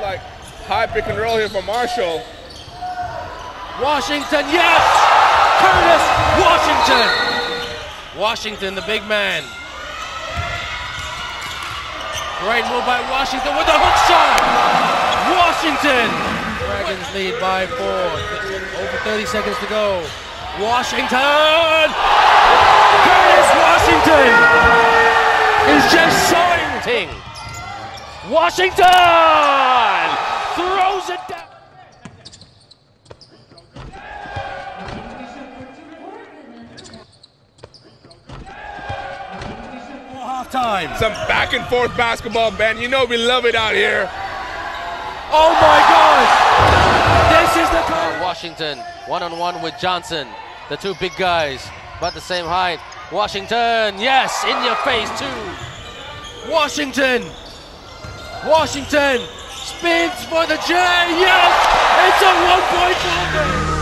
like high pick and roll here for Marshall. Washington, yes! Curtis Washington! Washington, the big man. Great move by Washington with the hook shot! Washington! Dragons lead by four. Over 30 seconds to go. Washington! Washington throws it down. Halftime. Some back and forth basketball, Ben. You know we love it out here. Oh my God! This is the time. Washington one on one with Johnson. The two big guys, about the same height. Washington, yes, in your face too. Washington, Washington spins for the J. Yes, it's a one-point game.